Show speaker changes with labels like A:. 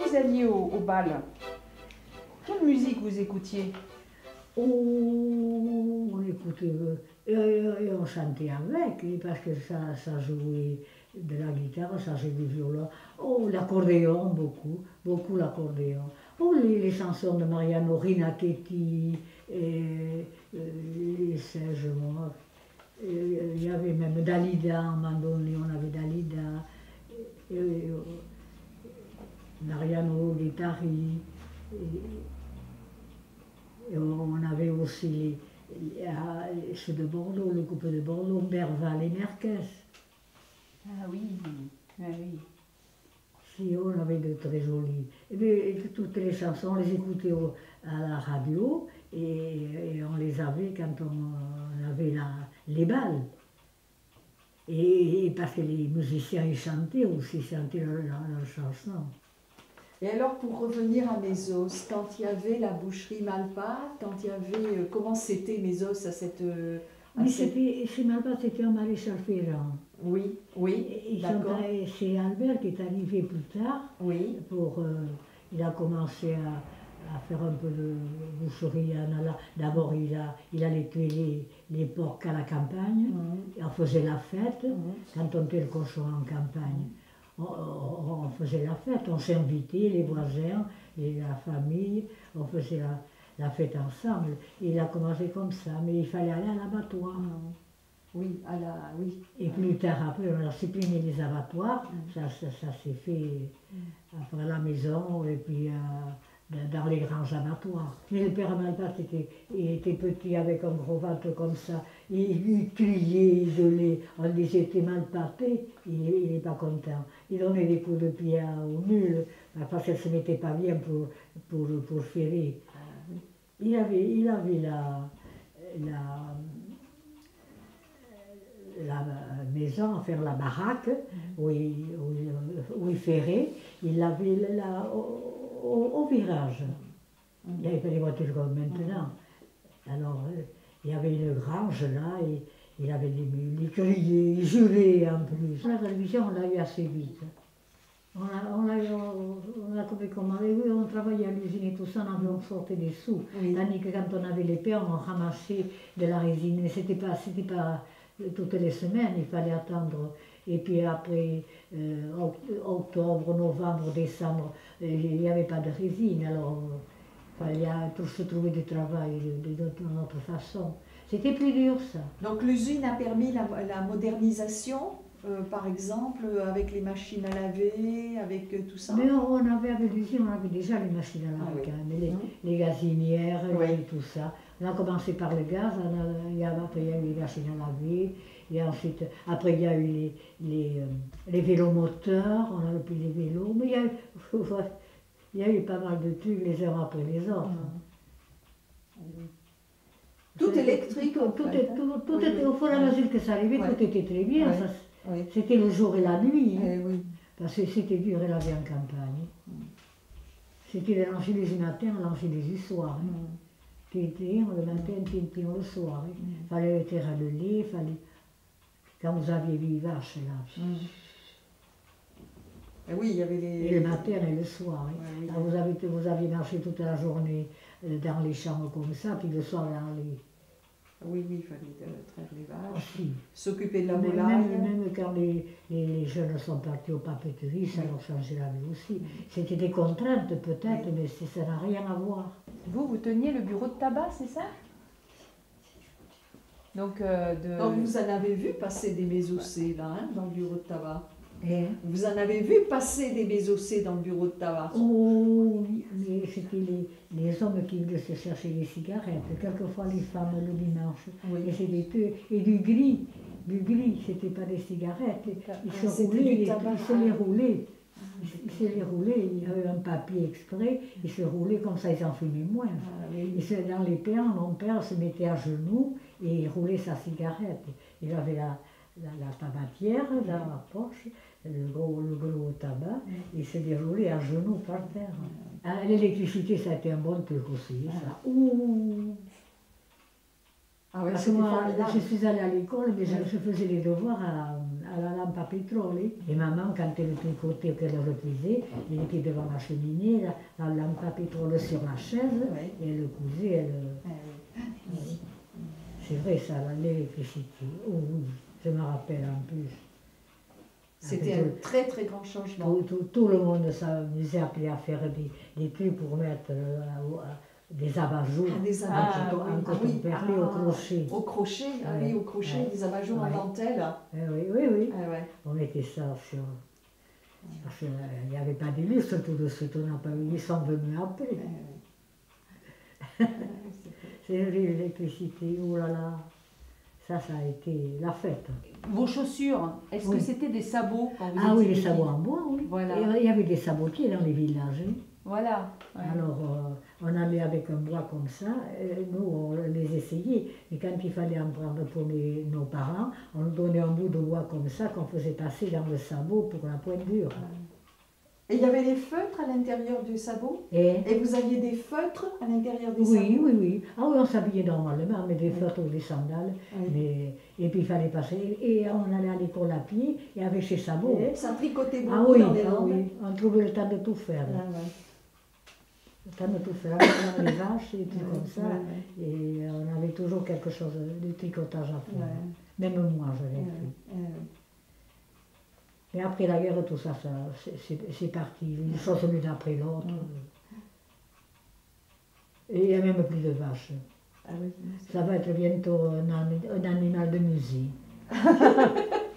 A: vous alliez au, au bal, quelle musique vous écoutiez?
B: Oh, on écoutait euh, et, et on chantait avec, parce que ça, ça jouait de la guitare, ça jouait du violon. Oh, l'accordéon, beaucoup, beaucoup l'accordéon. Oh, les, chansons de Mariano Rinachetti, et, euh, les Serge Moir. Et Il y avait même Dalida, à un moment donné, on avait Dalida. Euh, Mariano. Et, et on avait aussi les, les- ah, ceux de Bordeaux, le groupe de Bordeaux, Berval et Merques.
A: Ah oui, ah oui.
B: Si, on avait de très jolis. Et bien, et toutes les chansons, on les écoutait au- à la radio et, et on les avait quand on, on avait la, les balles. Et, et parce que les musiciens ils chantaient aussi, chantaient leurs leur, leurs chansons.
C: Et alors, pour revenir à Mésos, quand il y avait la boucherie Malpa, quand il y avait. euh, comment c'était Mésos à cette. euh, à
B: Mais
C: cette-
B: c'était, chez Malpas, c'était un maréchal Ferrand.
C: Oui, oui,
B: c'est- C'est Albert qui est arrivé plus tard.
C: Oui,
B: pour, euh, il a commencé à, à faire un peu de boucherie. D'abord, il, a, il allait tuer les, les porcs à la campagne. Et on faisait la fête.
C: Mhm.
B: Quand on tuait le cochon en campagne, on- on faisait la fête. On s'invitait, les voisins, et la famille. On faisait la, la fête ensemble. Il a commencé comme ça. Mais il fallait aller à l'abattoir.
C: Mhm. oui, à la. Oui.
B: Et plus tard, après, on a supprimé les abattoirs.
C: Mm.
B: Ça, ça, ça s'est fait après à la maison et puis euh, dans- les grands abattoirs. Mais le père Malpat était, était petit avec un gros ventre comme ça. Il, il criait, il. On disait t'es mal pâté, il n'est pas content. Il donnait des coups de pied aux mules parce qu'elles ne se mettaient pas bien pour, pour, pour ferrer. Il avait, il avait la, la, la maison, faire la baraque, où il, où où il ferrait, il l'avait là, au, virage. Il n'y avait pas les voitures comme maintenant. Alors, euh, il y avait une grange là, et il avait des mules, il criait, il jurait en plus. La télévision, on l'a eu assez vite. On a, on a, on a trouvé comment oui, on travaillait à l'usine et tout ça, on, avait, on sortait des sous.
C: Oui.
B: Tandis que quand on avait les pains, on ramassait de la résine. Mais ce n'était pas, c'était pas toutes les semaines, il fallait attendre. Et puis après, euh, oct- octobre, novembre, décembre, euh, il n'y avait pas de résine. Alors, il fallait euh, tous trouver du travail de, notre façon. C'était plus dur, ça.
C: Donc, l'usine a permis la, la modernisation, euh, par exemple, avec les machines à laver, avec euh, tout ça?
B: Mais on, avait avec l'usine, on avait déjà les machines à laver
C: Ah oui.
B: les,
C: Mhm.
B: les gazinières
C: Oui.
B: et tout ça. On a commencé par le gaz, on a- il y a, après il y a eu les machines à laver, et ensuite, après il y a eu les, les, euh, les vélos moteurs, on a repris les vélos, mais il y a, eu- il y a eu pas mal de trucs les uns après les autres.
C: Tout
B: C'est-
C: électrique,
B: Tout, tout,
C: fait, hein.
B: tout, tout
C: Oui,
B: était,
C: oui.
B: au fur et à mesure que ça arrivait, tout était très bien. C'était le jour et la nuit. hein.
C: Eh.
B: Parce que c'était dur à laver en campagne. C'était de lancer les matins, lancer les soirs. Hein. Tintin le matin, tintin le soir. Il
C: Mm.
B: fallait tirer le lait, fallait... Quand vous aviez huit vaches, là.
C: Mm. Eh oui, il y avait les.
B: Et le matin et le soir.
C: Ouais, oui.
B: Alors, vous, avez, vous aviez marché toute la journée euh, dans les champs comme ça, puis le soir dans les...
C: Oui, oui, il fallait traire les vaches,
B: Aussi.
C: s'occuper de la
B: Même,
C: volaille.
B: même, même quand les, les, les jeunes sont partis aux papeteries, ça leur changeait la vie aussi. C'était des contraintes peut-être, mais ça n'a rien à voir.
A: Vous, vous teniez le bureau de tabac, c'est ça? Donc, euh, de...
C: Donc vous en avez vu passer des mésocés là, hein, dans le bureau de tabac.
B: Et,
C: Vous en avez vu passer des mésocés dans le bureau de tabac?
B: oh, oui, mais c'était les, les hommes qui venaient se chercher des cigarettes, quelquefois les femmes le dimanche.
C: Oui.
B: Et c'était peu, et du gris, du gris, c'était pas des cigarettes. Ils se
C: Ah,
B: roulaient,
C: du
B: ils,
C: tabac.
B: ils se les roulaient. Ils se les roulaient, il y avait un papier exprès, ils se roulaient comme ça, ils en fumaient moins.
C: Ah, oui.
B: Et c'est dans les pains, mon père se mettait à genoux et il roulait sa cigarette. Il avait la, la, la tabatière dans la poche, le gros, le gros tabac, il se déroulait à genoux par terre. Ah, L'électricité, ça a été un bon truc aussi. Ça. Ouh.
C: Ah ouais,
B: Parce que moi,
C: formidable.
B: je suis allée à l'école, mais je, je faisais les devoirs à, à la lampe à pétrole. Et maman, quand elle tricotait qu'elle recuisait, elle était devant la cheminée, la, la lampe à pétrole sur la chaise,
C: Ouais.
B: et elle cousait. Elle,
C: Ah
B: c'est vrai, ça, l'électricité. Oh oui, je me rappelle en plus.
C: C'était un très très grand changement.
B: Tout, tout- tout le monde s'amusait à faire des, des trucs pour mettre euh, à- des abat-jours
C: Ah, des
B: en
C: oui.
B: en
C: Ah
B: coton
C: oui.
B: perlé au
C: Ah.
B: crochet.
C: Au crochet, ah oui, au crochet,
B: Ouais.
C: des abat-jours en
B: Ouais.
C: dentelle.
B: Eh oui, oui, oui.
C: Ah ouais.
B: On mettait ça sur. Parce qu'il n'y avait pas d'illustre tout de suite, on n'a pas, ils sont venus après.
C: Ah.
B: C'est vrai, l'électricité, oh là là. Ça, ça a été la fête.
A: Vos chaussures, est-ce que c'était des sabots quand vous
B: Ah oui, les sabots en bois, oui.
A: Voilà.
B: Euh, il y avait des sabotiers dans les villages.
A: Voilà. ouais.
B: Alors, euh, on allait avec un bois comme ça, et nous, on les essayait. Et quand il fallait en prendre pour les- nos parents, on donnait un bout de bois comme ça qu'on faisait passer dans le sabot pour la pointure.
C: Et il y avait des feutres à l'intérieur du sabot
B: Et
C: Et vous aviez des feutres à l'intérieur des
B: oui,
C: sabots
B: oui, oui. Ah oui, on s'habillait normalement, mais des feutres ou des sandales.
C: Oui.
B: Mais, et puis il fallait passer. Et on allait à l'école à pied et avec ses sabots.
C: Et Ça tricotait
B: Ah
C: beaucoup
B: oui,
C: dans les
B: ah oui, on trouvait le temps de tout faire.
C: Ah ouais.
B: Le temps de tout faire, on les vaches et tout
C: Ouais,
B: comme ça.
C: ouais,
B: Et on avait toujours quelque chose de tricotage à faire. Même moi, je l'ai
C: Ouais,
B: fait.
C: ouais.
B: Mais après la guerre, tout ça, ça c'est- parti. Une chose l'une après l'autre. Et il n'y a même plus de vaches.
C: Ah oui.
B: Ça va être bientôt un, un animal de musée.